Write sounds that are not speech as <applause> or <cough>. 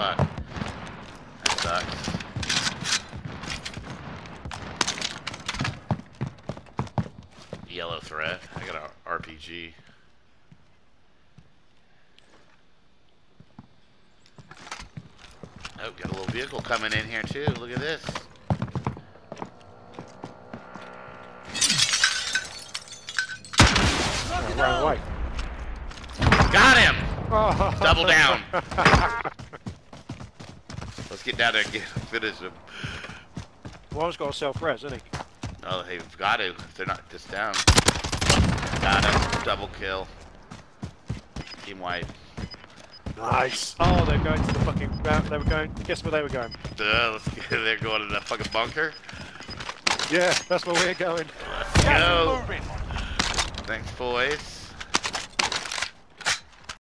fuck. That sucks. Yellow threat. I got a RPG. Oh, got a little vehicle coming in here too. Look at this. Wrong way. Got him! Oh. <laughs> Double down. <laughs> Let's get down there and get <laughs> finish him. One's got a self-res, isn't he? Oh, they've got to. If they're not just down. Got him. Double kill. Team white. Nice. Oh, they're going to the fucking. round- They were going. Guess where they were going? Duh, let's <laughs> get, they're going to the fucking bunker. Yeah, that's where we're going. Let's go. Thanks, boys.